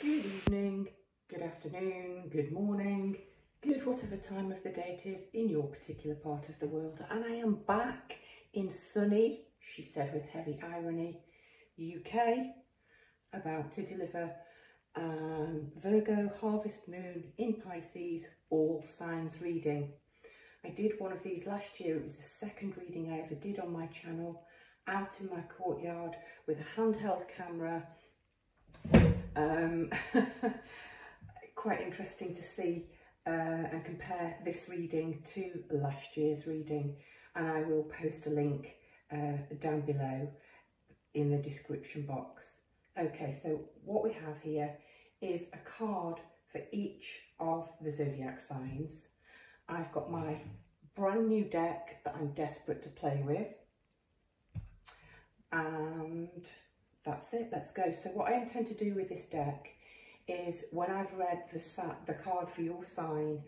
Good evening, good afternoon, good morning, good whatever time of the day it is in your particular part of the world. And I am back in sunny, she said with heavy irony, UK, about to deliver um, Virgo Harvest Moon in Pisces All Signs reading. I did one of these last year. It was the second reading I ever did on my channel, out in my courtyard with a handheld camera. Um, quite interesting to see uh, and compare this reading to last year's reading. And I will post a link uh, down below in the description box. Okay, so what we have here is a card for each of the zodiac signs. I've got my brand new deck that I'm desperate to play with. And that's it, let's go. So what I intend to do with this deck is when I've read the, the card for your sign,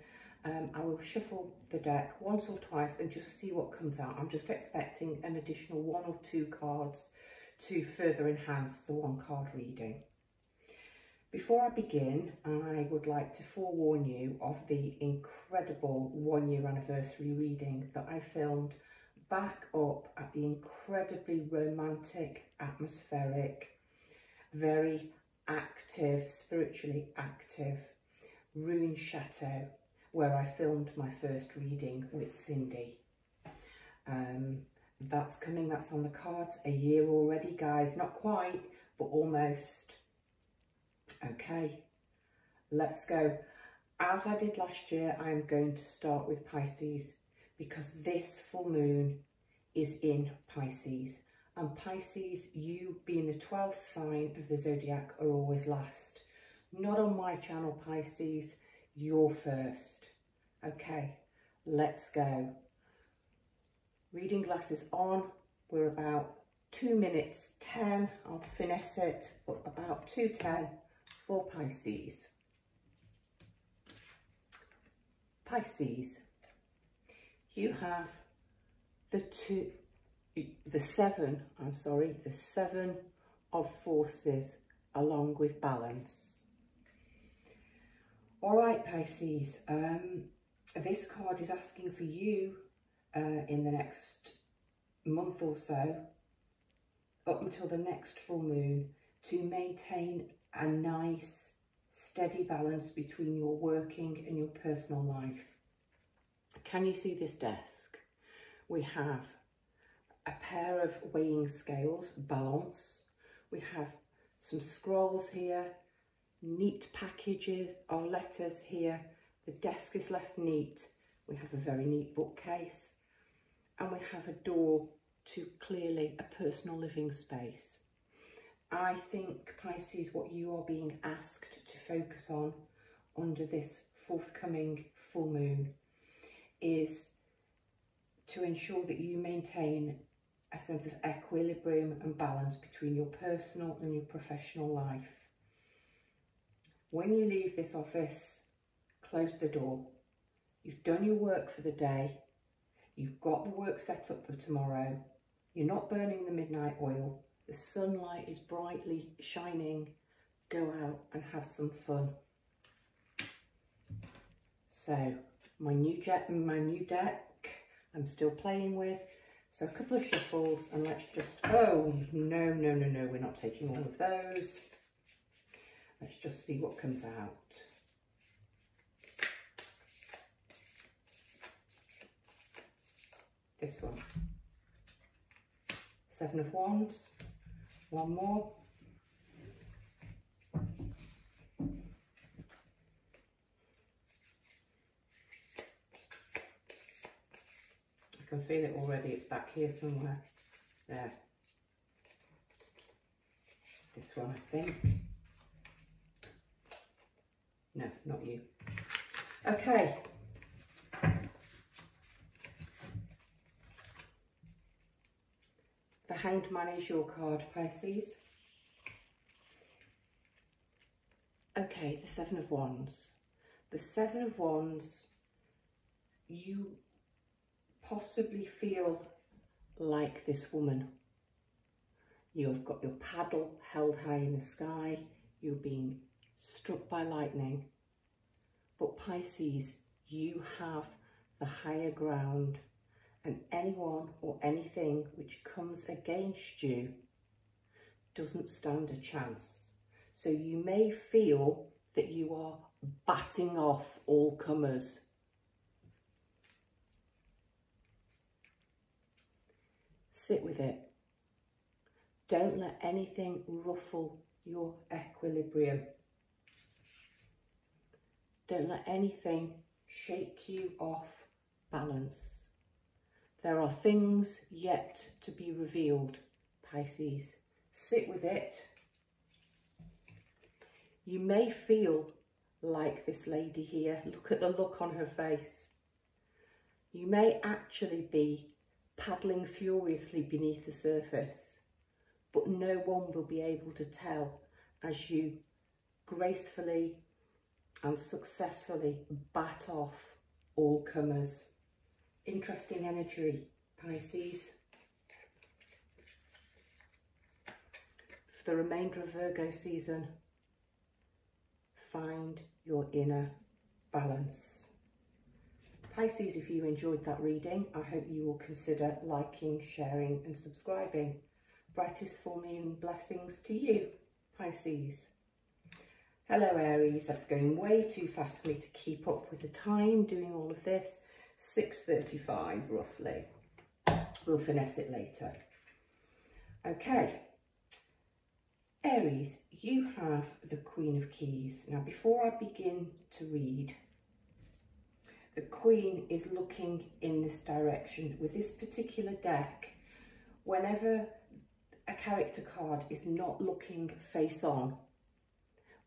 um, I will shuffle the deck once or twice and just see what comes out. I'm just expecting an additional one or two cards to further enhance the one card reading. Before I begin, I would like to forewarn you of the incredible one year anniversary reading that I filmed back up at the incredibly romantic, atmospheric, very active, spiritually active Rune Chateau, where I filmed my first reading with Cindy. Um, that's coming, that's on the cards, a year already, guys. Not quite, but almost. Okay, let's go. As I did last year, I'm going to start with Pisces because this full moon is in Pisces. And Pisces, you being the 12th sign of the zodiac, are always last. Not on my channel, Pisces, you're first. Okay, let's go. Reading glasses on, we're about 2 minutes 10, I'll finesse it, but about 2.10 for Pisces. Pisces, you have the two, the seven, I'm sorry, the seven of forces along with balance. All right, Pisces, um, this card is asking for you uh, in the next month or so, up until the next full moon, to maintain a nice, steady balance between your working and your personal life. Can you see this desk? We have a pair of weighing scales, balance. We have some scrolls here, neat packages of letters here. The desk is left neat. We have a very neat bookcase and we have a door to clearly a personal living space. I think, Pisces, what you are being asked to focus on under this forthcoming full moon is to ensure that you maintain a sense of equilibrium and balance between your personal and your professional life. When you leave this office, close the door. You've done your work for the day. You've got the work set up for tomorrow. You're not burning the midnight oil. The sunlight is brightly shining. Go out and have some fun. So my new jet, my new deck, I'm still playing with. So a couple of shuffles and let's just, oh, no, no, no, no, we're not taking all of those. Let's just see what comes out. This one. Seven of Wands. One more. Can feel it already. It's back here somewhere. There. This one, I think. No, not you. Okay. The Hanged Man is your card, Pisces. Okay, the Seven of Wands. The Seven of Wands, you possibly feel like this woman. You've got your paddle held high in the sky. You're being struck by lightning. But Pisces, you have the higher ground and anyone or anything which comes against you doesn't stand a chance. So you may feel that you are batting off all comers. Sit with it. Don't let anything ruffle your equilibrium. Don't let anything shake you off balance. There are things yet to be revealed, Pisces. Sit with it. You may feel like this lady here. Look at the look on her face. You may actually be paddling furiously beneath the surface, but no one will be able to tell as you gracefully and successfully bat off all comers. Interesting energy, Pisces. For the remainder of Virgo season, find your inner balance. Pisces, if you enjoyed that reading, I hope you will consider liking, sharing and subscribing. Brightest for me and blessings to you, Pisces. Hello Aries, that's going way too fast for me to keep up with the time doing all of this. 6.35 roughly. We'll finesse it later. Okay. Aries, you have the Queen of Keys. Now before I begin to read, the Queen is looking in this direction. With this particular deck, whenever a character card is not looking face on,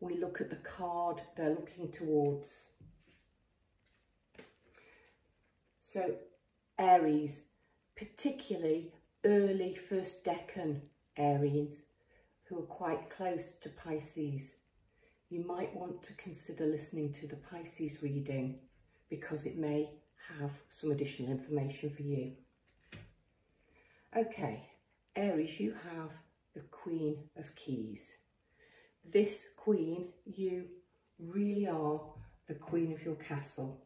we look at the card they're looking towards. So Aries, particularly early first decan Aries, who are quite close to Pisces, you might want to consider listening to the Pisces reading because it may have some additional information for you. Okay, Aries, you have the Queen of Keys this queen, you really are the queen of your castle.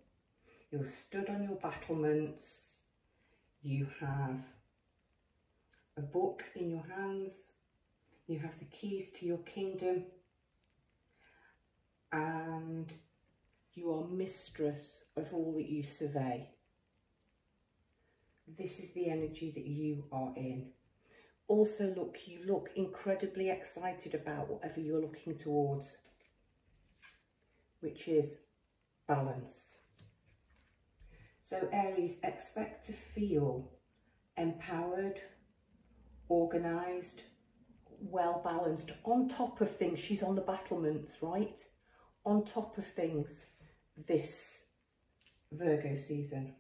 You're stood on your battlements. You have a book in your hands. You have the keys to your kingdom. And you are mistress of all that you survey. This is the energy that you are in also look, you look incredibly excited about whatever you're looking towards, which is balance. So Aries, expect to feel empowered, organised, well balanced, on top of things. She's on the battlements, right? On top of things this Virgo season.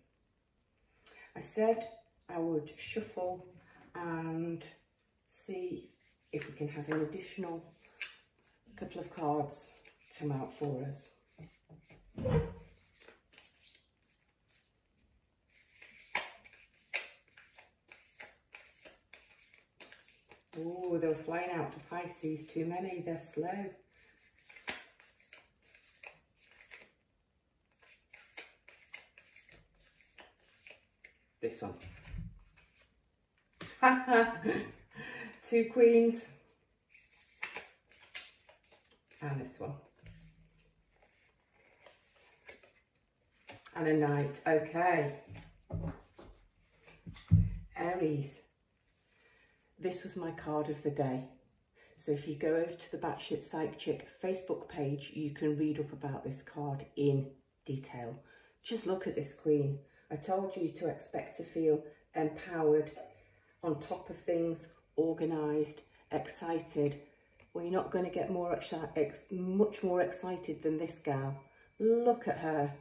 I said I would shuffle and see if we can have an additional couple of cards come out for us. Oh, they're flying out for Pisces. Too many. They're slow. This one. two queens. And this one. And a knight. Okay. Aries. This was my card of the day. So if you go over to the Batshit Psychik Facebook page you can read up about this card in detail. Just look at this queen I told you to expect to feel empowered on top of things organised, excited. Well, you're not going to get more much more excited than this gal. Look at her,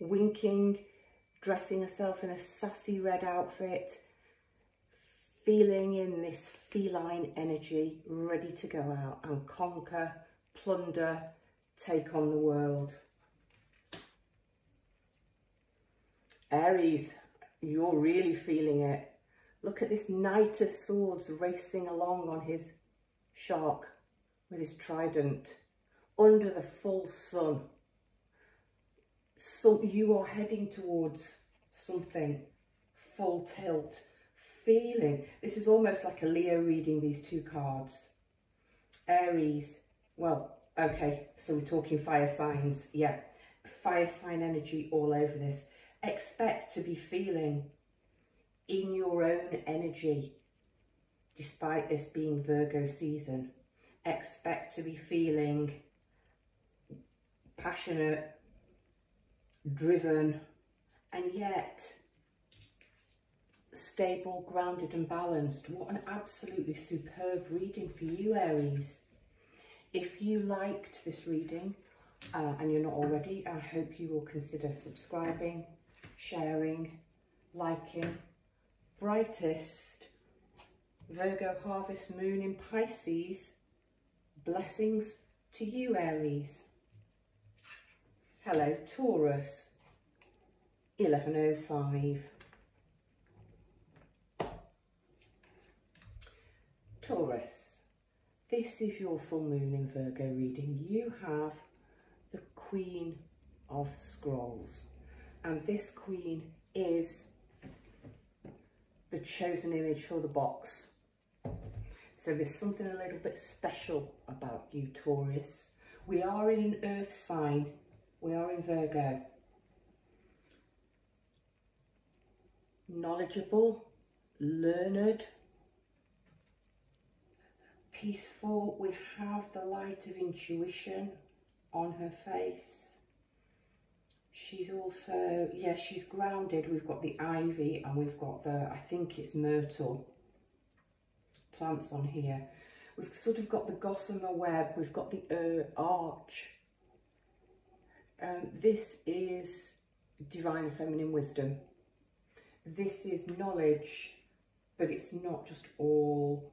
winking, dressing herself in a sassy red outfit, feeling in this feline energy, ready to go out and conquer, plunder, take on the world. Aries, you're really feeling it. Look at this Knight of Swords racing along on his shark with his trident. under the full sun. So you are heading towards something full tilt, feeling. This is almost like a Leo reading these two cards. Aries, well, okay, so we're talking fire signs, yeah. Fire sign energy all over this. Expect to be feeling in your own energy, despite this being Virgo season. Expect to be feeling passionate, driven, and yet stable, grounded and balanced. What an absolutely superb reading for you, Aries. If you liked this reading uh, and you're not already, I hope you will consider subscribing, sharing, liking. Brightest Virgo Harvest Moon in Pisces. Blessings to you, Aries. Hello, Taurus. 1105. Taurus, this is your full moon in Virgo reading. You have the Queen of Scrolls and this Queen is the chosen image for the box. So there's something a little bit special about you Taurus. We are in an earth sign, we are in Virgo. Knowledgeable, learned, peaceful. We have the light of intuition on her face. She's also, yeah, she's grounded. We've got the ivy and we've got the, I think it's myrtle plants on here. We've sort of got the gossamer web. We've got the uh, arch. Um, this is divine feminine wisdom. This is knowledge, but it's not just all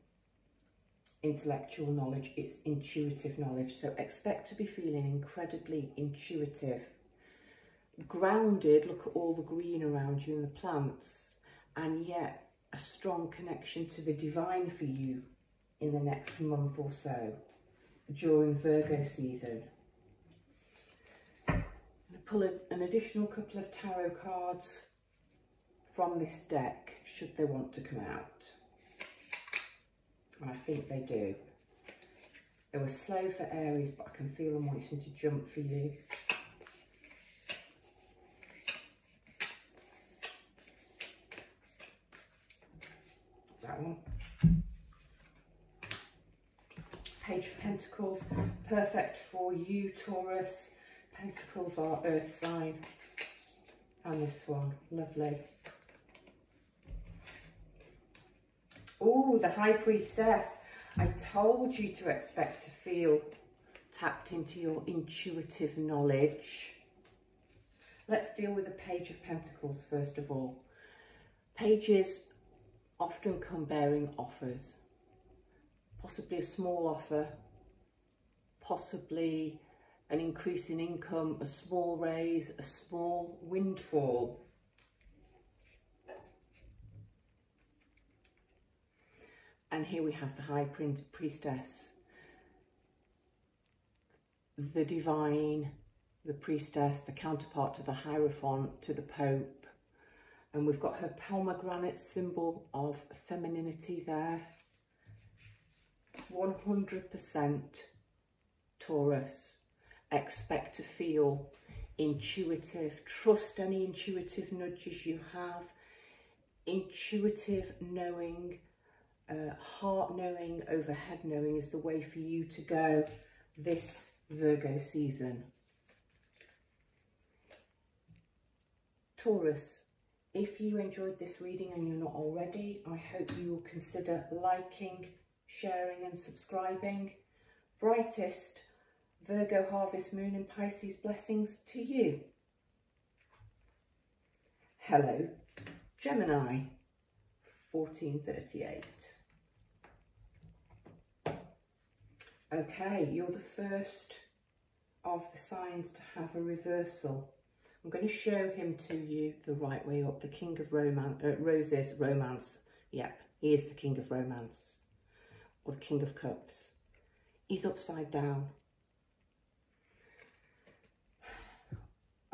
intellectual knowledge, it's intuitive knowledge. So expect to be feeling incredibly intuitive. Grounded, look at all the green around you and the plants, and yet a strong connection to the divine for you in the next month or so during Virgo season. i pull an additional couple of tarot cards from this deck should they want to come out. And I think they do. They were slow for Aries, but I can feel them wanting to jump for you. One. Page of Pentacles, perfect for you, Taurus. Pentacles are earth sign. And this one, lovely. Oh, the High Priestess. I told you to expect to feel tapped into your intuitive knowledge. Let's deal with the Page of Pentacles first of all. Pages often come bearing offers, possibly a small offer, possibly an increase in income, a small raise, a small windfall. And here we have the High Priestess, the Divine, the Priestess, the counterpart to the Hierophant, to the Pope. And we've got her pomegranate symbol of femininity there. 100% Taurus. Expect to feel intuitive. Trust any intuitive nudges you have. Intuitive knowing uh, heart knowing overhead knowing is the way for you to go this Virgo season. Taurus, if you enjoyed this reading and you're not already, I hope you will consider liking, sharing and subscribing. Brightest Virgo Harvest Moon and Pisces blessings to you. Hello, Gemini, 1438. Okay, you're the first of the signs to have a reversal. I'm going to show him to you the right way up. The King of Romance, uh, Roses, Romance. Yep, he is the King of Romance. Or the King of Cups. He's upside down.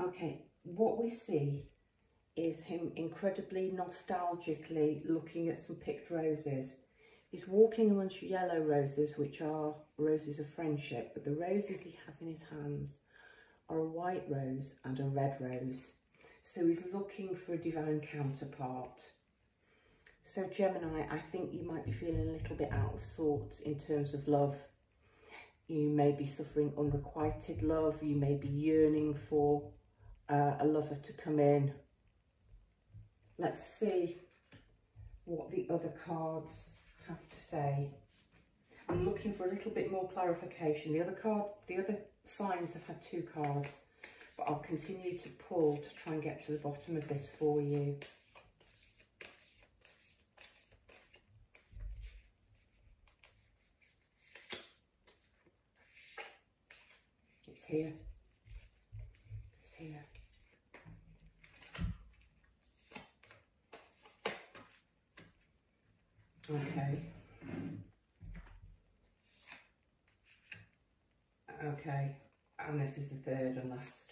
Okay, what we see is him incredibly nostalgically looking at some picked roses. He's walking amongst yellow roses, which are roses of friendship, but the roses he has in his hands are a white rose and a red rose. So he's looking for a divine counterpart. So Gemini, I think you might be feeling a little bit out of sorts in terms of love. You may be suffering unrequited love. You may be yearning for uh, a lover to come in. Let's see what the other cards have to say. I'm looking for a little bit more clarification. The other card, the other signs have had two cards, but I'll continue to pull to try and get to the bottom of this for you. It's here. It's here. Okay. Okay, and this is the third and last.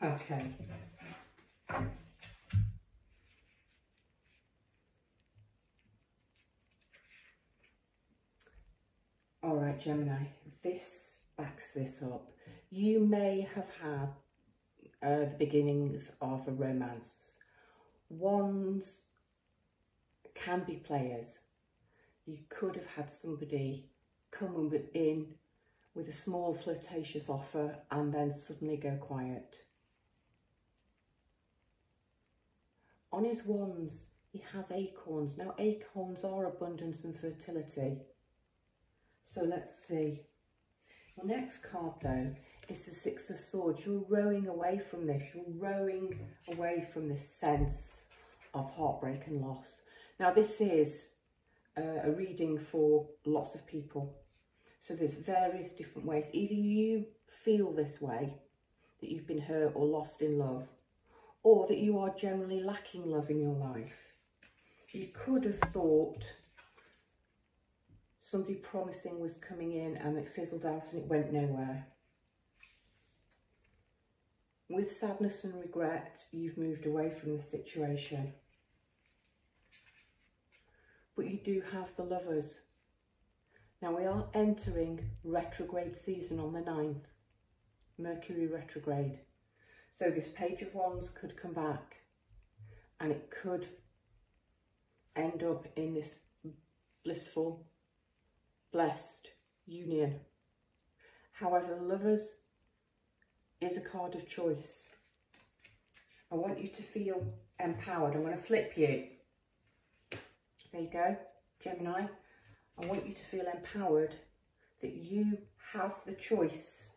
Okay. All right, Gemini, this backs this up. You may have had uh, the beginnings of a romance. Ones can be players. You could have had somebody coming within with a small flirtatious offer and then suddenly go quiet. On his wands, he has acorns. Now, acorns are abundance and fertility. So let's see. The next card, though, is the Six of Swords. You're rowing away from this. You're rowing away from this sense of heartbreak and loss. Now, this is uh, a reading for lots of people. So there's various different ways. Either you feel this way, that you've been hurt or lost in love, or that you are generally lacking love in your life. You could have thought somebody promising was coming in and it fizzled out and it went nowhere. With sadness and regret, you've moved away from the situation. But you do have the lovers now we are entering retrograde season on the 9th, Mercury retrograde. So this Page of Wands could come back and it could end up in this blissful, blessed union. However, lovers is a card of choice. I want you to feel empowered. I'm going to flip you. There you go, Gemini. I want you to feel empowered that you have the choice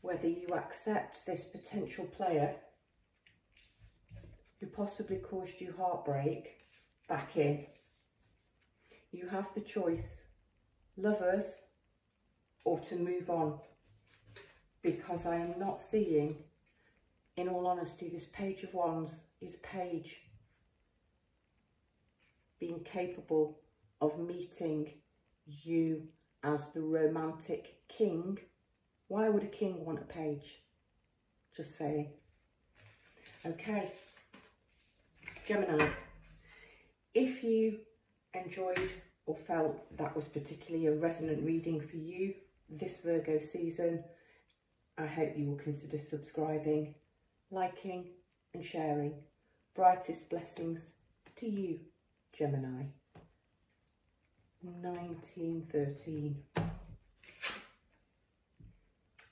whether you accept this potential player who possibly caused you heartbreak back in. You have the choice, lovers, or to move on because I am not seeing, in all honesty, this page of wands is page being capable of meeting you as the romantic king. Why would a king want a page? Just saying. Okay, Gemini, if you enjoyed or felt that was particularly a resonant reading for you this Virgo season, I hope you will consider subscribing, liking and sharing. Brightest blessings to you, Gemini. 1913.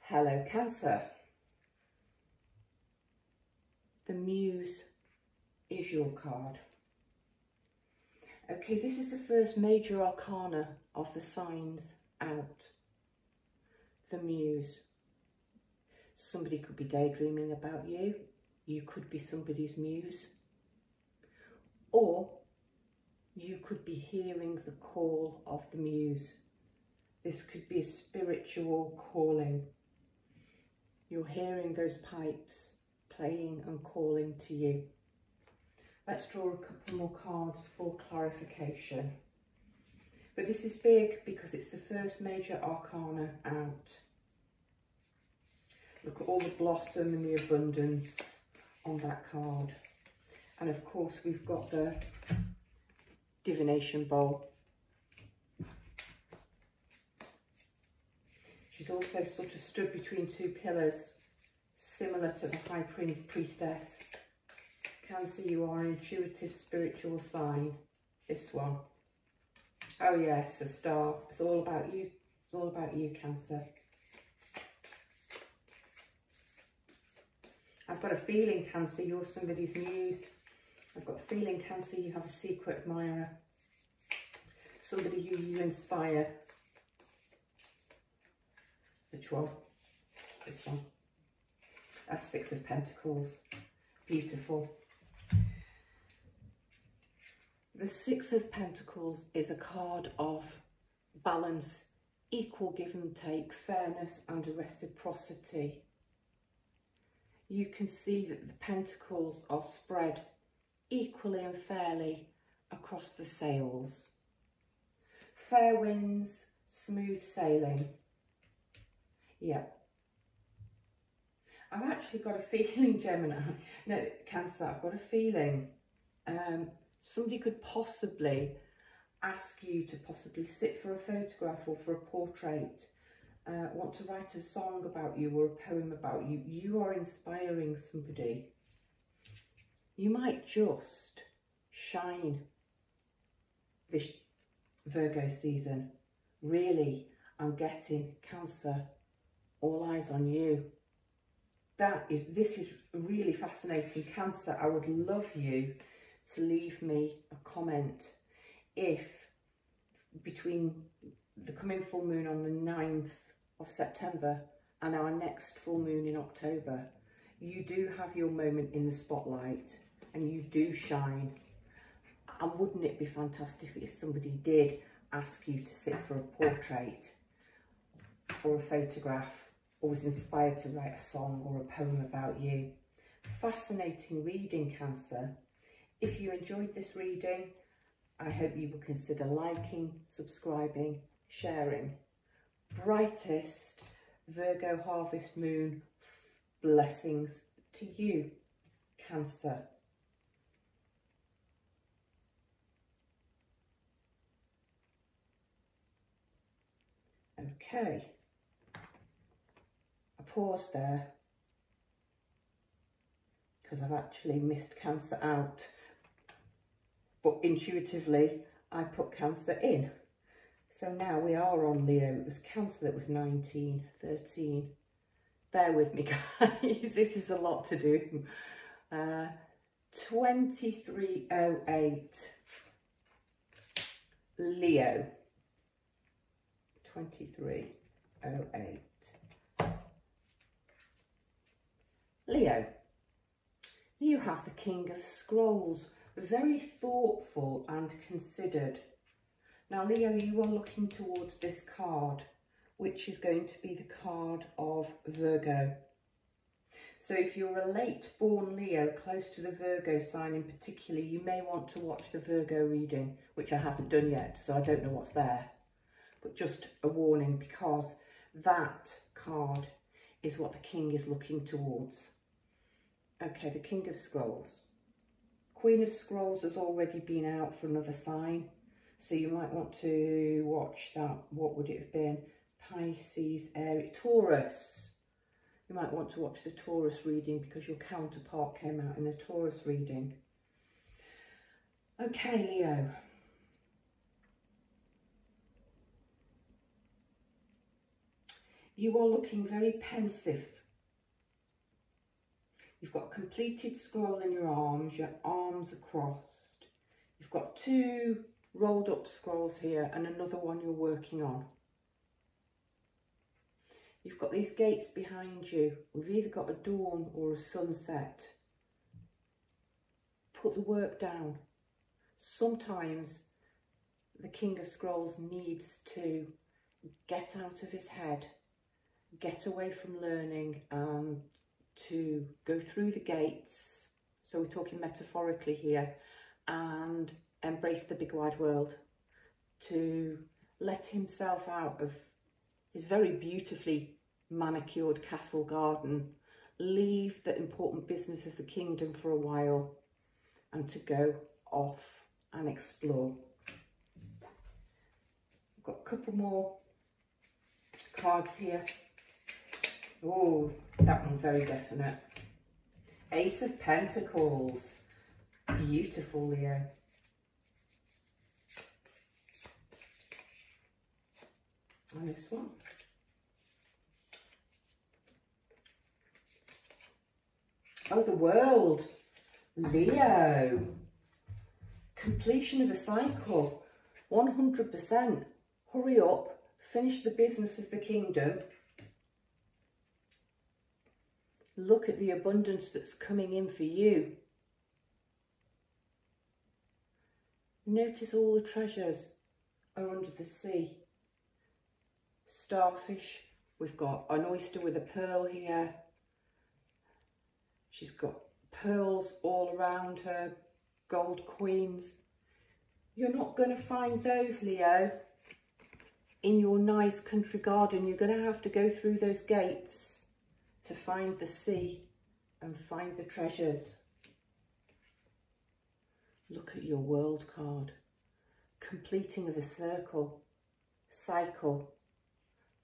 Hello Cancer. The Muse is your card. Okay, this is the first major arcana of the signs out. The Muse. Somebody could be daydreaming about you. You could be somebody's muse. Or you could be hearing the call of the muse. This could be a spiritual calling. You're hearing those pipes playing and calling to you. Let's draw a couple more cards for clarification. But this is big because it's the first major arcana out. Look at all the blossom and the abundance on that card. And of course, we've got the divination bowl. She's also sort of stood between two pillars, similar to the High Priestess. Cancer, you are an intuitive spiritual sign. This one. Oh yes, a star. It's all about you. It's all about you, Cancer. I've got a feeling, Cancer, you're somebody's muse. I've got feeling, Cancer, you have a secret admirer. Somebody who you inspire. Which one? This one. That's Six of Pentacles. Beautiful. The Six of Pentacles is a card of balance, equal give and take, fairness and reciprocity. You can see that the pentacles are spread equally and fairly across the sails. Fair winds, smooth sailing. Yep. I've actually got a feeling, Gemini, no, Cancer, I've got a feeling um, somebody could possibly ask you to possibly sit for a photograph or for a portrait, uh, want to write a song about you or a poem about you, you are inspiring somebody. You might just shine this Virgo season. Really, I'm getting Cancer, all eyes on you. That is, this is really fascinating. Cancer, I would love you to leave me a comment if between the coming full moon on the 9th of September and our next full moon in October, you do have your moment in the spotlight and you do shine. And wouldn't it be fantastic if somebody did ask you to sit for a portrait or a photograph or was inspired to write a song or a poem about you? Fascinating reading, Cancer. If you enjoyed this reading, I hope you will consider liking, subscribing, sharing. Brightest Virgo Harvest Moon blessings to you, Cancer. Okay, I paused there because I've actually missed Cancer out but intuitively I put Cancer in. So now we are on Leo. It was Cancer that was 19, 13. Bear with me, guys. this is a lot to do. Uh, 2308 Leo. 2308. Leo, you have the King of Scrolls very thoughtful and considered. Now, Leo, you are looking towards this card, which is going to be the card of Virgo. So if you're a late born Leo, close to the Virgo sign in particular, you may want to watch the Virgo reading, which I haven't done yet, so I don't know what's there. Just a warning, because that card is what the King is looking towards. Okay, the King of Scrolls. Queen of Scrolls has already been out for another sign. So you might want to watch that. What would it have been? Pisces, Aries, Taurus. You might want to watch the Taurus reading because your counterpart came out in the Taurus reading. Okay, Leo. You are looking very pensive You've got a completed scroll in your arms, your arms are crossed. You've got two rolled up scrolls here and another one you're working on. You've got these gates behind you. We've either got a dawn or a sunset. Put the work down. Sometimes the King of Scrolls needs to get out of his head, get away from learning and to go through the gates, so we're talking metaphorically here, and embrace the big wide world, to let himself out of his very beautifully manicured castle garden, leave the important business of the kingdom for a while and to go off and explore. I've got a couple more cards here. Oh, that one very definite. Ace of Pentacles. Beautiful, Leo. And this one. Oh, the world. Leo. Completion of a cycle. 100%. Hurry up. Finish the business of the kingdom. Look at the abundance that's coming in for you. Notice all the treasures are under the sea. Starfish. We've got an oyster with a pearl here. She's got pearls all around her, gold queens. You're not going to find those, Leo, in your nice country garden. You're going to have to go through those gates to find the sea and find the treasures. Look at your world card. Completing of a circle, cycle,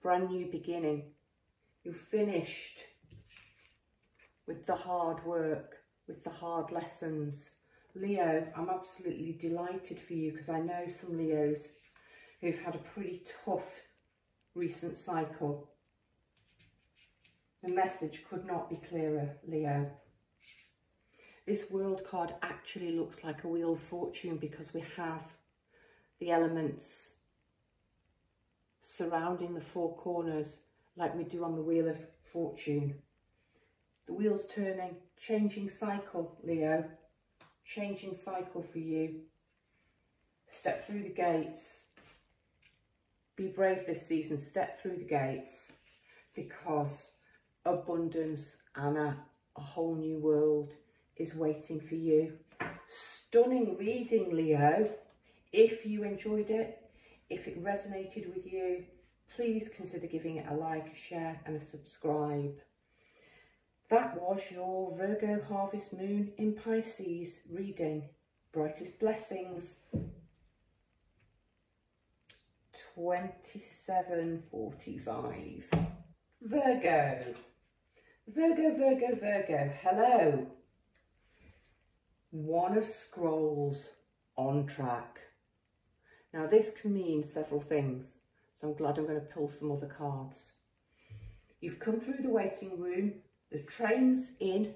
brand new beginning. You're finished with the hard work, with the hard lessons. Leo, I'm absolutely delighted for you because I know some Leos who've had a pretty tough recent cycle. The message could not be clearer, Leo. This world card actually looks like a wheel of fortune because we have the elements surrounding the four corners like we do on the wheel of fortune. The wheel's turning, changing cycle, Leo. Changing cycle for you. Step through the gates. Be brave this season. Step through the gates because abundance and a, a whole new world is waiting for you. Stunning reading, Leo. If you enjoyed it, if it resonated with you, please consider giving it a like, a share and a subscribe. That was your Virgo Harvest Moon in Pisces reading. Brightest Blessings. 2745. Virgo. Virgo, Virgo, Virgo. Hello. One of Scrolls on track. Now this can mean several things, so I'm glad I'm going to pull some other cards. You've come through the waiting room the train's in,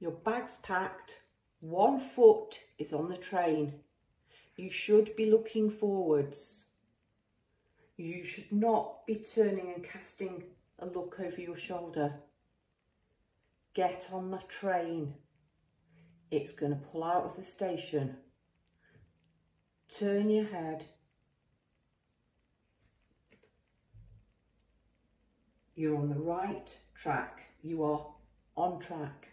your bag's packed, one foot is on the train. You should be looking forwards. You should not be turning and casting a look over your shoulder. Get on the train. It's going to pull out of the station. Turn your head. You're on the right track. You are on track.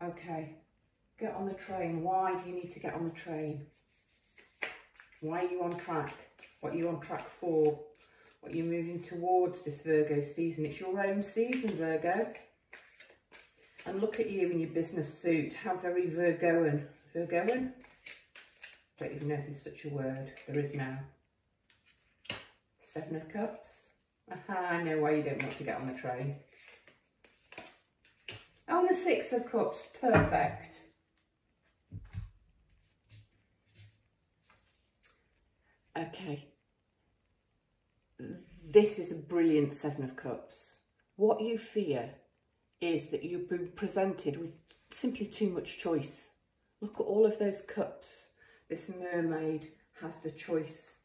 Okay, get on the train. Why do you need to get on the train? Why are you on track? What are you on track for? What are moving towards this Virgo season? It's your own season, Virgo. And look at you in your business suit. How very Virgoan. Virgoan? Don't even know if there's such a word. There is now. Seven of Cups. Aha, I know why you don't want to get on the train. And the Six of Cups, perfect. Okay. This is a brilliant Seven of Cups. What you fear is that you've been presented with simply too much choice. Look at all of those cups. This mermaid has the choice.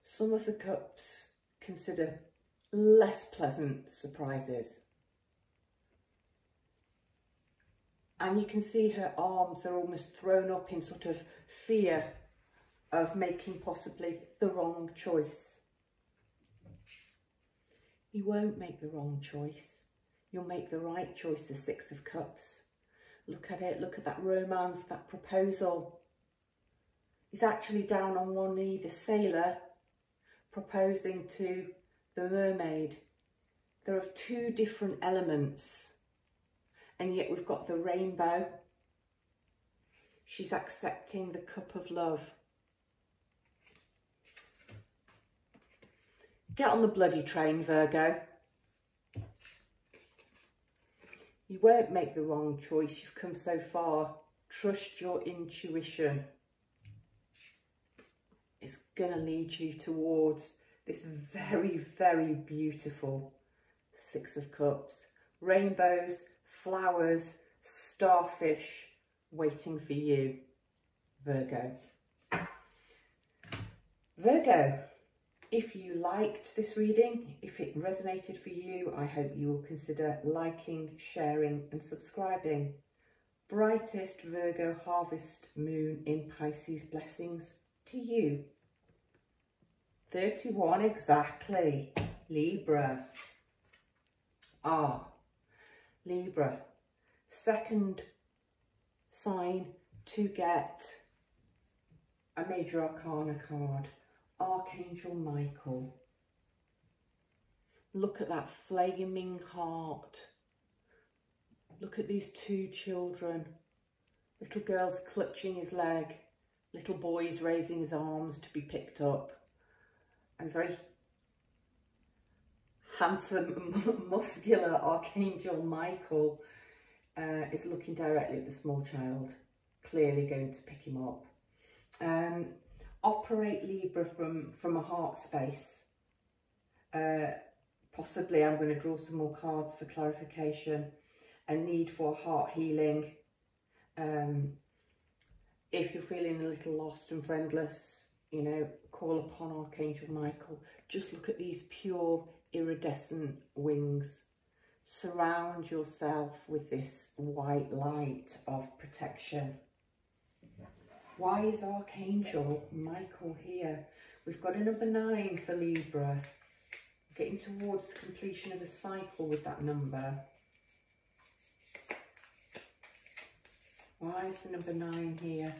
Some of the cups consider less pleasant surprises. And you can see her arms are almost thrown up in sort of fear of making possibly the wrong choice. You won't make the wrong choice. You'll make the right choice, the Six of Cups. Look at it, look at that romance, that proposal. He's actually down on one knee, the sailor, proposing to the mermaid. There are two different elements and yet we've got the rainbow. She's accepting the cup of love. Get on the bloody train, Virgo. You won't make the wrong choice. You've come so far. Trust your intuition. It's going to lead you towards this very, very beautiful Six of Cups. Rainbows, flowers, starfish waiting for you, Virgo. Virgo, if you liked this reading, if it resonated for you, I hope you will consider liking, sharing and subscribing. Brightest Virgo harvest moon in Pisces blessings to you. 31 exactly. Libra. Ah, Libra. Second sign to get a major arcana card. Archangel Michael. Look at that flaming heart. Look at these two children. Little girl's clutching his leg. Little boy's raising his arms to be picked up. And very handsome, muscular Archangel Michael uh, is looking directly at the small child, clearly going to pick him up. Um, operate Libra from, from a heart space. Uh, possibly I'm going to draw some more cards for clarification. A need for heart healing. Um, if you're feeling a little lost and friendless, you know, call upon Archangel Michael. Just look at these pure iridescent wings. Surround yourself with this white light of protection. Why is Archangel Michael here? We've got a number nine for Libra. Getting towards the completion of a cycle with that number. Why is the number nine here?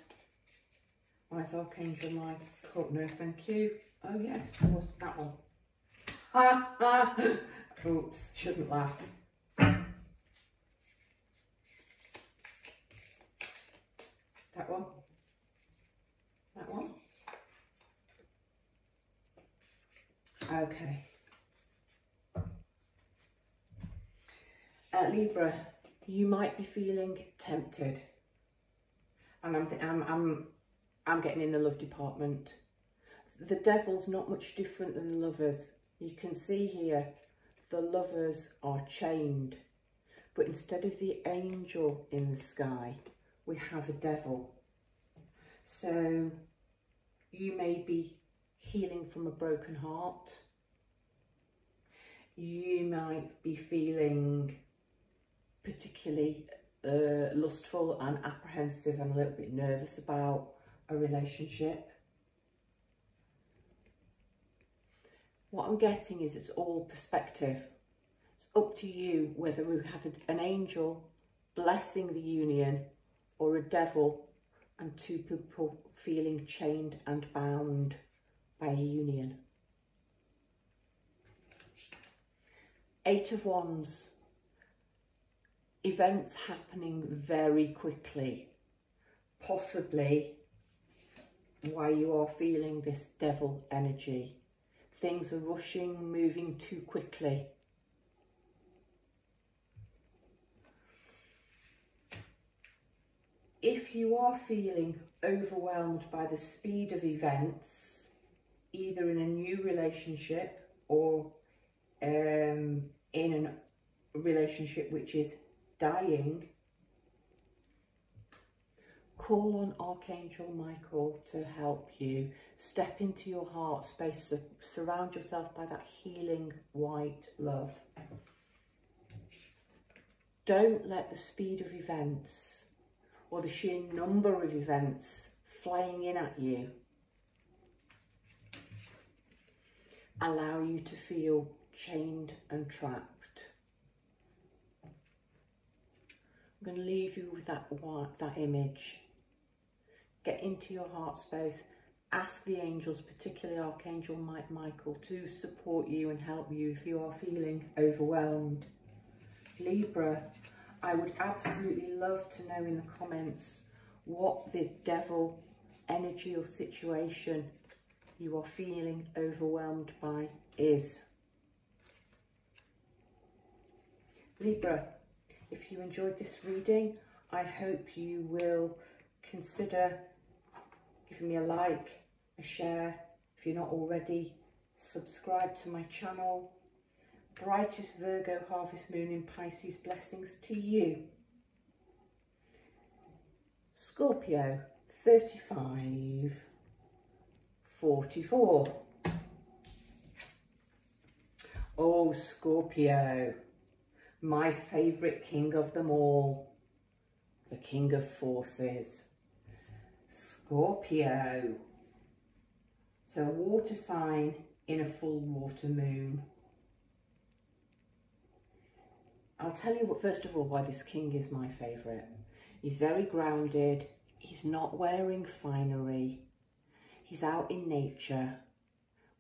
Why is Archangel Michael? No, thank you. Oh yes, that was that one. Ha ha! Oops, shouldn't laugh. That one. That one. Okay. Uh, Libra, you might be feeling tempted. And I'm, I'm, I'm, I'm getting in the love department. The devil's not much different than the lovers. You can see here, the lovers are chained. But instead of the angel in the sky, we have a devil. So you may be healing from a broken heart. You might be feeling particularly uh, lustful and apprehensive and a little bit nervous about a relationship. What I'm getting is it's all perspective. It's up to you whether you have an angel blessing the union or a devil and two people feeling chained and bound by a union. Eight of Wands, events happening very quickly, possibly why you are feeling this devil energy. Things are rushing, moving too quickly. if you are feeling overwhelmed by the speed of events, either in a new relationship or um, in a relationship which is dying, call on Archangel Michael to help you. Step into your heart space, surround yourself by that healing white love. Don't let the speed of events or the sheer number of events flying in at you allow you to feel chained and trapped. I'm going to leave you with that, that image. Get into your heart space ask the angels, particularly Archangel Mike Michael, to support you and help you if you are feeling overwhelmed. Libra, I would absolutely love to know in the comments what the devil energy or situation you are feeling overwhelmed by is. Libra, if you enjoyed this reading, I hope you will consider giving me a like, a share, if you're not already, subscribe to my channel. Brightest Virgo Harvest Moon in Pisces blessings to you. Scorpio, 35, 44. Oh, Scorpio, my favourite king of them all, the king of forces, Scorpio. So a water sign in a full water moon. I'll tell you what, first of all, why this king is my favourite. He's very grounded. He's not wearing finery. He's out in nature.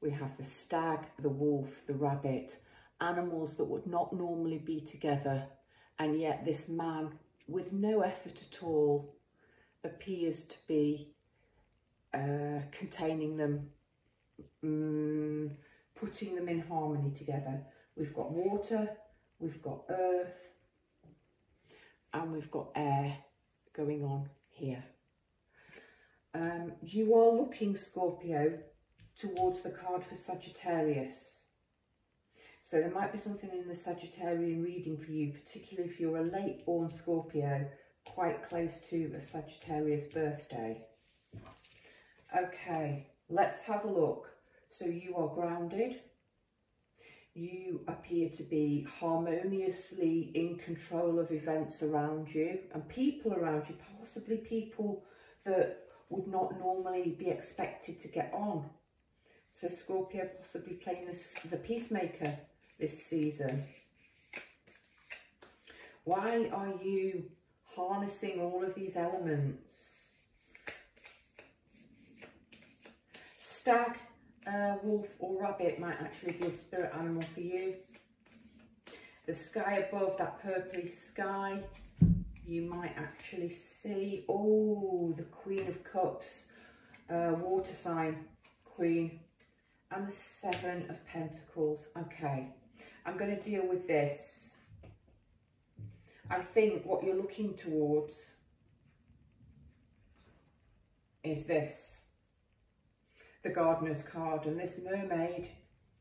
We have the stag, the wolf, the rabbit, animals that would not normally be together. And yet this man, with no effort at all, appears to be uh, containing them, um, putting them in harmony together. We've got water, we've got earth, and we've got air going on here. Um, you are looking, Scorpio, towards the card for Sagittarius. So there might be something in the Sagittarian reading for you, particularly if you're a late born Scorpio, quite close to a Sagittarius birthday. Okay, let's have a look. So you are grounded. You appear to be harmoniously in control of events around you and people around you, possibly people that would not normally be expected to get on. So Scorpio possibly playing this, the peacemaker this season. Why are you harnessing all of these elements? Stag, uh, wolf or rabbit might actually be a spirit animal for you. The sky above, that purpley sky, you might actually see, oh, the Queen of Cups, uh, water sign, Queen, and the Seven of Pentacles. Okay, I'm going to deal with this. I think what you're looking towards is this, the Gardener's card, and this mermaid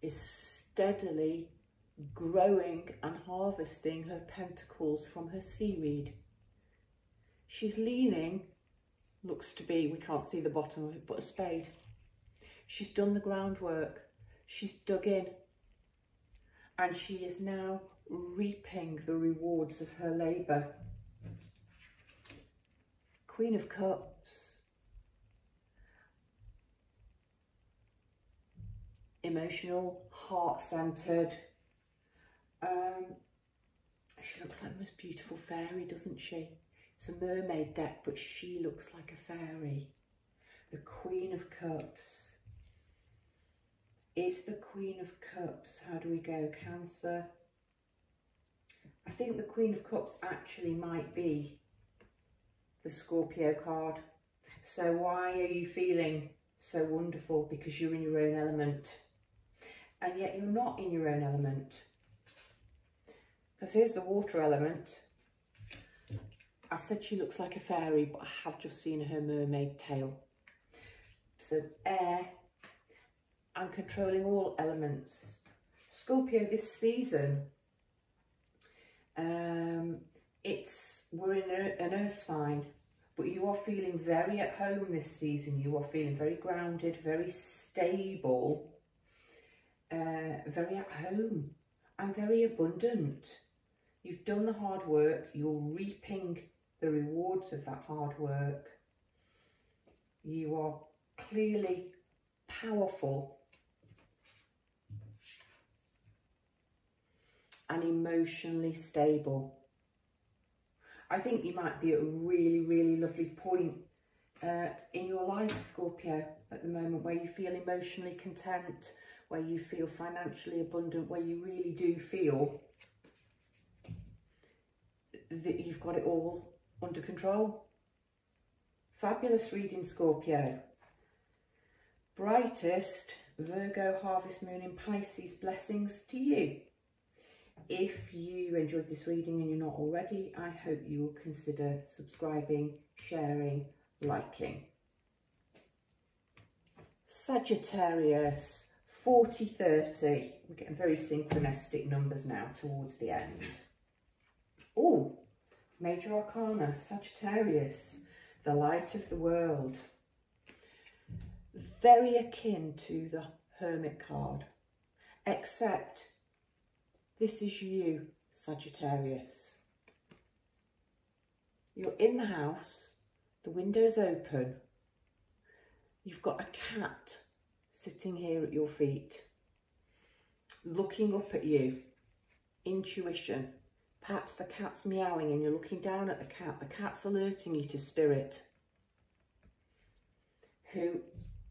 is steadily growing and harvesting her pentacles from her seaweed. She's leaning, looks to be, we can't see the bottom of it, but a spade. She's done the groundwork. She's dug in. And she is now reaping the rewards of her labour. Queen of Cups. Emotional, heart-centred. Um, she looks like the most beautiful fairy, doesn't she? It's a mermaid deck, but she looks like a fairy. The Queen of Cups. Is the Queen of Cups. How do we go? Cancer. I think the Queen of Cups actually might be the Scorpio card. So why are you feeling so wonderful? Because you're in your own element. And yet you're not in your own element. Because here's the water element. I've said she looks like a fairy, but I have just seen her mermaid tail. So air and controlling all elements. Scorpio this season, um, it's we're in a, an earth sign, but you are feeling very at home this season. You are feeling very grounded, very stable, uh, very at home and very abundant. You've done the hard work, you're reaping the rewards of that hard work. You are clearly powerful and emotionally stable. I think you might be at a really, really lovely point uh, in your life, Scorpio, at the moment, where you feel emotionally content, where you feel financially abundant, where you really do feel that you've got it all under control. Fabulous reading, Scorpio. Brightest Virgo Harvest Moon in Pisces blessings to you. If you enjoyed this reading and you're not already, I hope you will consider subscribing, sharing, liking. Sagittarius, 40-30. We're getting very synchronistic numbers now towards the end. Oh, Major Arcana, Sagittarius, the light of the world. Very akin to the Hermit card, except this is you, Sagittarius. You're in the house, the window's open, you've got a cat sitting here at your feet, looking up at you, intuition. Perhaps the cat's meowing and you're looking down at the cat. The cat's alerting you to spirit, who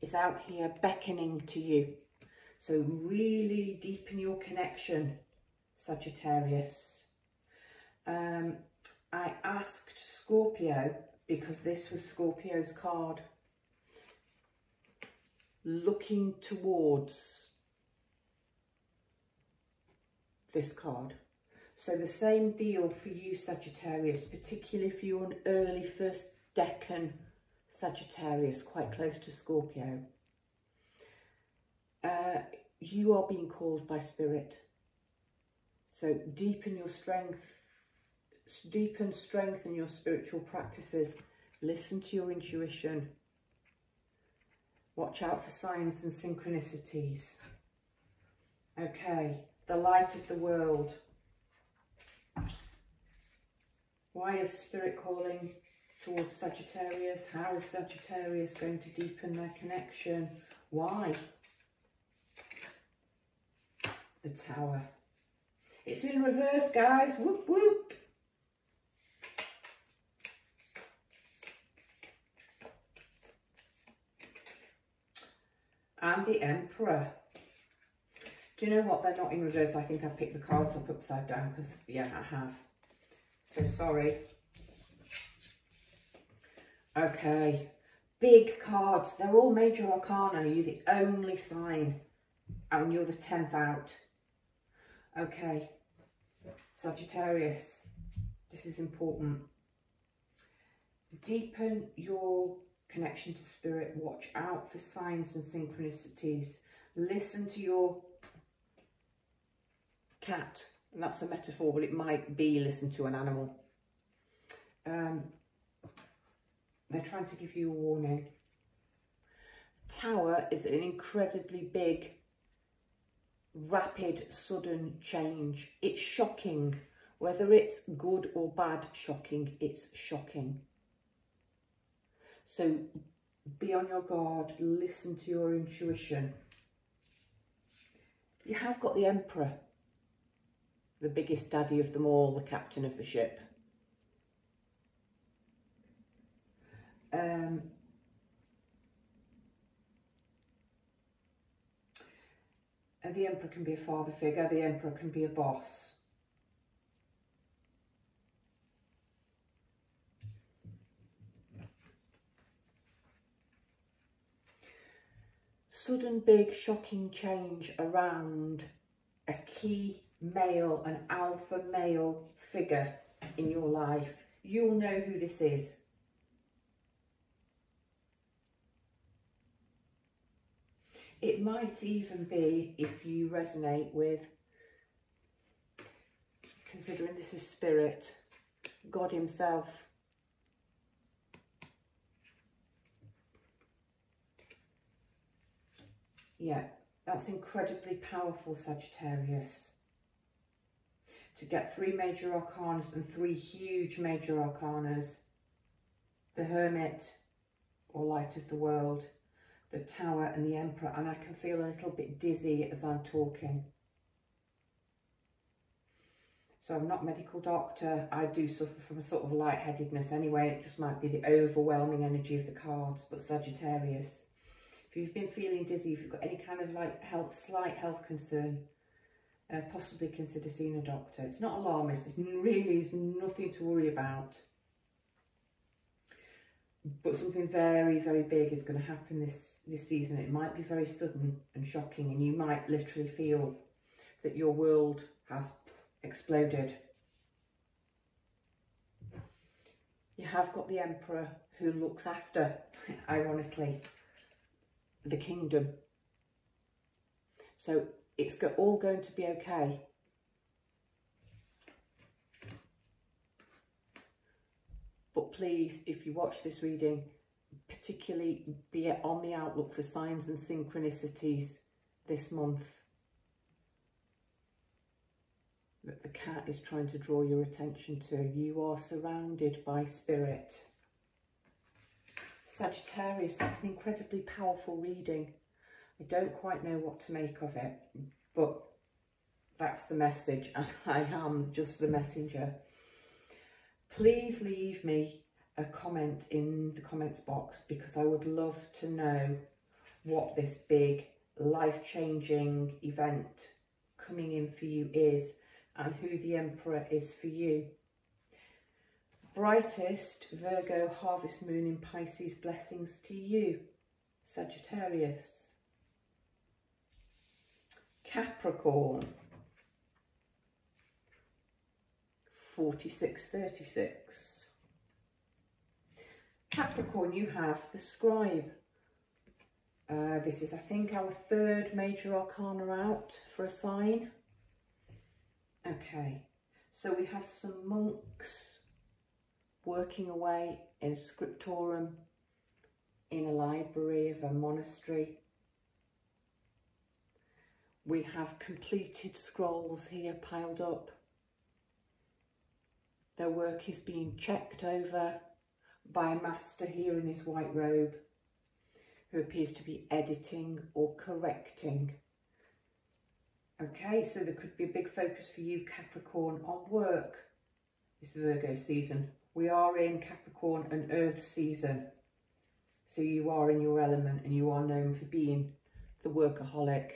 is out here beckoning to you. So really deepen your connection Sagittarius. Um, I asked Scorpio, because this was Scorpio's card, looking towards this card. So the same deal for you, Sagittarius, particularly if you're an early first decan Sagittarius, quite close to Scorpio. Uh, you are being called by Spirit so deepen your strength, deepen, strengthen your spiritual practices. Listen to your intuition. Watch out for signs and synchronicities. Okay, the light of the world. Why is Spirit calling towards Sagittarius? How is Sagittarius going to deepen their connection? Why? The Tower. It's in reverse, guys. Whoop, whoop. And the Emperor. Do you know what? They're not in reverse. I think I've picked the cards up upside down because, yeah, I have. So sorry. Okay. Big cards. They're all major arcana. You're the only sign. And you're the 10th out. Okay, Sagittarius, this is important. Deepen your connection to spirit. Watch out for signs and synchronicities. Listen to your cat. And that's a metaphor, but it might be listen to an animal. Um, they're trying to give you a warning. Tower is an incredibly big rapid, sudden change. It's shocking. Whether it's good or bad shocking, it's shocking. So be on your guard, listen to your intuition. You have got the Emperor, the biggest daddy of them all, the captain of the ship. Um, the emperor can be a father figure, the emperor can be a boss. Sudden big shocking change around a key male, an alpha male figure in your life. You'll know who this is. It might even be, if you resonate with, considering this is spirit, God himself. Yeah, that's incredibly powerful, Sagittarius. To get three major arcanas and three huge major arcanas. The Hermit, or Light of the World, the Tower and the Emperor and I can feel a little bit dizzy as I'm talking. So I'm not a medical doctor. I do suffer from a sort of lightheadedness anyway. It just might be the overwhelming energy of the cards. But Sagittarius, if you've been feeling dizzy, if you've got any kind of like health, slight health concern, uh, possibly consider seeing a doctor. It's not alarmist. It's really is nothing to worry about. But something very, very big is going to happen this, this season. It might be very sudden and shocking and you might literally feel that your world has exploded. You have got the Emperor who looks after, ironically, the kingdom. So it's all going to be okay. But please, if you watch this reading, particularly be on the outlook for signs and synchronicities this month that the cat is trying to draw your attention to. You are surrounded by spirit. Sagittarius, that's an incredibly powerful reading. I don't quite know what to make of it, but that's the message and I am just the messenger. Please leave me a comment in the comments box because I would love to know what this big life-changing event coming in for you is and who the Emperor is for you. Brightest Virgo Harvest Moon in Pisces blessings to you, Sagittarius. Capricorn, 4636. Capricorn, you have the Scribe. Uh, this is, I think, our third major arcana out for a sign. Okay, so we have some monks working away in a scriptorium in a library of a monastery. We have completed scrolls here piled up. Their work is being checked over by a master here in his white robe who appears to be editing or correcting Okay, so there could be a big focus for you, Capricorn, on work this Virgo season. We are in Capricorn and Earth season. So you are in your element and you are known for being the workaholic.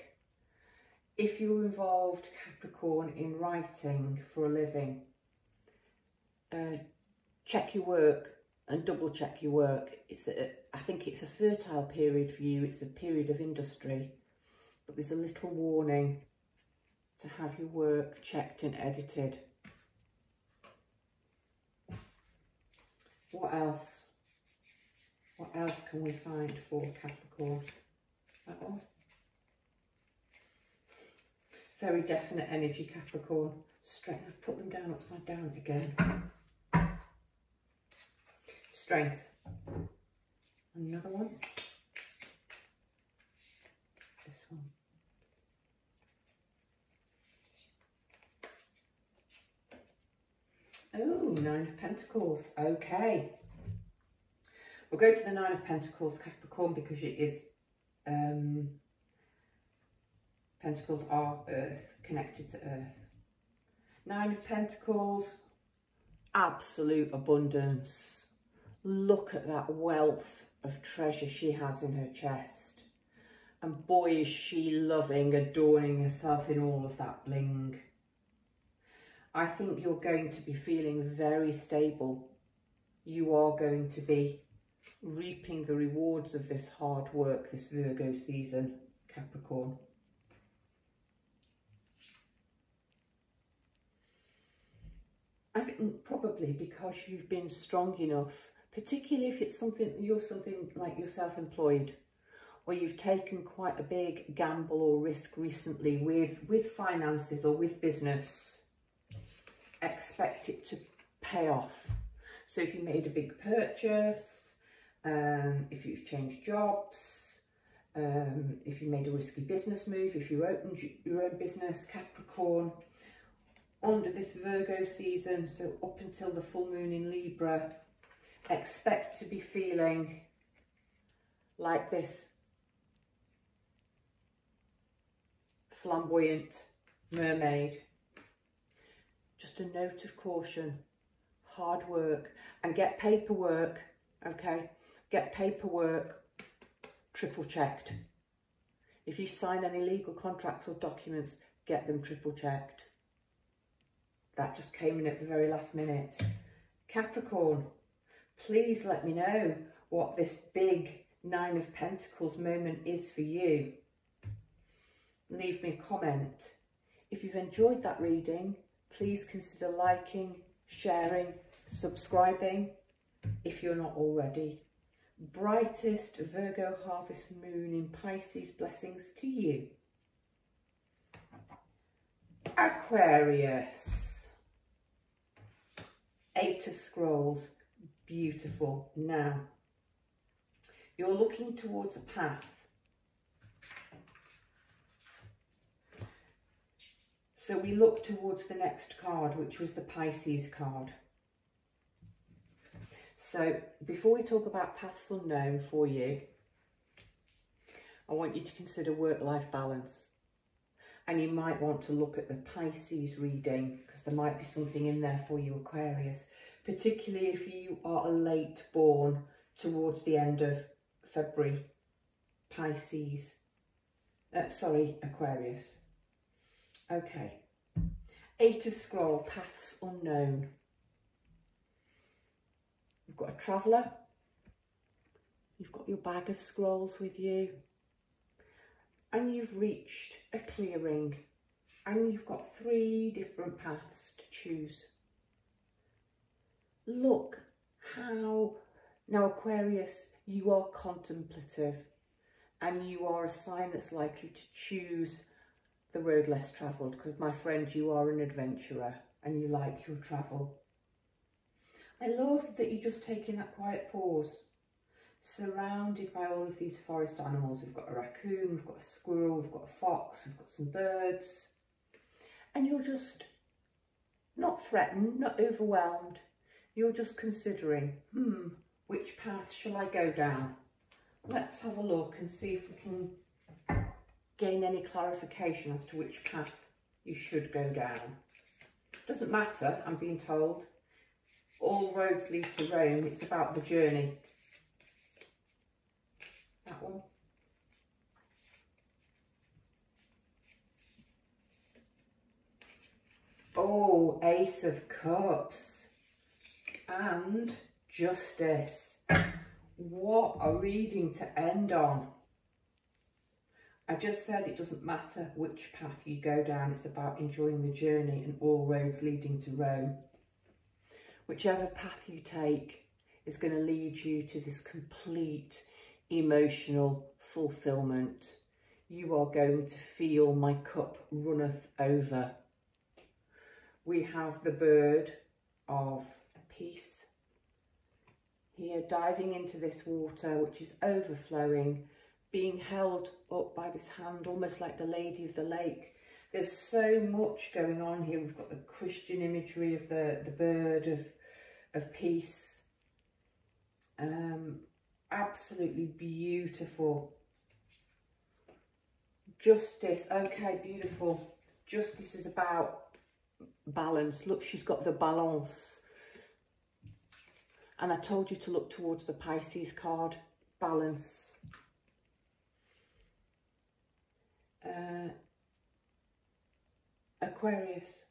If you're involved, Capricorn, in writing for a living, uh, check your work and double check your work. It's a, I think it's a fertile period for you. It's a period of industry, but there's a little warning to have your work checked and edited. What else? What else can we find for Capricorn? One. Very definite energy, Capricorn. Strength. I've put them down upside down again. Strength. Another one. This one. Oh, Nine of Pentacles. Okay. We'll go to the Nine of Pentacles, Capricorn, because it is... Um, Pentacles are Earth, connected to Earth. Nine of Pentacles, absolute abundance. Look at that wealth of treasure she has in her chest. And boy, is she loving, adorning herself in all of that bling. I think you're going to be feeling very stable. You are going to be reaping the rewards of this hard work this Virgo season, Capricorn. I think probably because you've been strong enough, particularly if it's something, you're something like you're self-employed, or you've taken quite a big gamble or risk recently with, with finances or with business, expect it to pay off. So if you made a big purchase, um, if you've changed jobs, um, if you made a risky business move, if you opened your own business, Capricorn, under this Virgo season, so up until the full moon in Libra, expect to be feeling like this flamboyant mermaid just a note of caution, hard work and get paperwork, okay? Get paperwork triple checked. If you sign any legal contracts or documents, get them triple checked. That just came in at the very last minute. Capricorn, please let me know what this big Nine of Pentacles moment is for you. Leave me a comment. If you've enjoyed that reading, please consider liking, sharing, subscribing if you're not already. Brightest Virgo harvest moon in Pisces blessings to you. Aquarius. Eight of Scrolls. Beautiful. Now, you're looking towards a path. So we look towards the next card, which was the Pisces card. So before we talk about paths unknown for you, I want you to consider work-life balance. And you might want to look at the Pisces reading because there might be something in there for you, Aquarius, particularly if you are a late born towards the end of February, Pisces, uh, sorry, Aquarius. Okay. Eight of Scroll, Paths Unknown. You've got a traveller. You've got your bag of scrolls with you. And you've reached a clearing. And you've got three different paths to choose. Look how now, Aquarius, you are contemplative and you are a sign that's likely to choose the road less travelled because, my friend, you are an adventurer and you like your travel. I love that you're just taking that quiet pause, surrounded by all of these forest animals. We've got a raccoon, we've got a squirrel, we've got a fox, we've got some birds. And you're just not threatened, not overwhelmed. You're just considering, hmm, which path shall I go down? Let's have a look and see if we can gain any clarification as to which path you should go down. Doesn't matter, I'm being told. All roads lead to Rome. It's about the journey. That one. Oh, Ace of Cups. And justice. What a reading to end on. I just said it doesn't matter which path you go down, it's about enjoying the journey and all roads leading to Rome. Whichever path you take is going to lead you to this complete emotional fulfillment. You are going to feel my cup runneth over. We have the bird of peace here diving into this water which is overflowing being held up by this hand almost like the lady of the lake there's so much going on here we've got the christian imagery of the the bird of of peace um absolutely beautiful justice okay beautiful justice is about balance look she's got the balance and I told you to look towards the Pisces card, balance. Uh, Aquarius.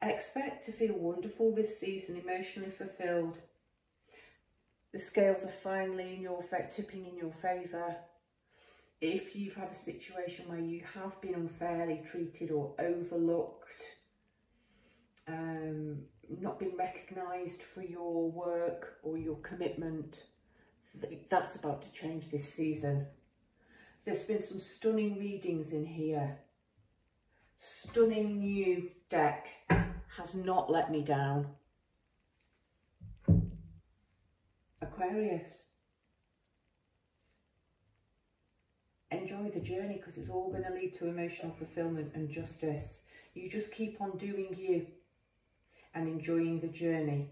Expect to feel wonderful this season, emotionally fulfilled. The scales are finally in your tipping in your favour. If you've had a situation where you have been unfairly treated or overlooked, um, not been recognised for your work or your commitment, that's about to change this season. There's been some stunning readings in here. Stunning new deck has not let me down. Aquarius. Enjoy the journey because it's all going to lead to emotional fulfillment and justice. You just keep on doing you and enjoying the journey.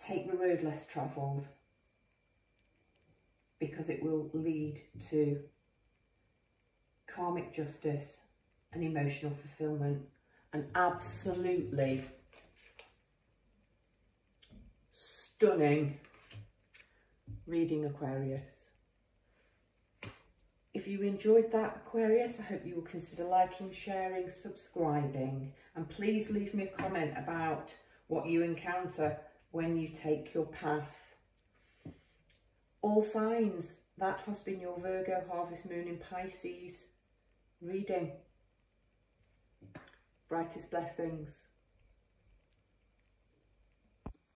Take the road less travelled because it will lead to karmic justice and emotional fulfillment and absolutely stunning reading Aquarius. If you enjoyed that Aquarius, I hope you will consider liking, sharing, subscribing and please leave me a comment about what you encounter when you take your path. All signs, that has been your Virgo Harvest Moon in Pisces reading. Brightest blessings.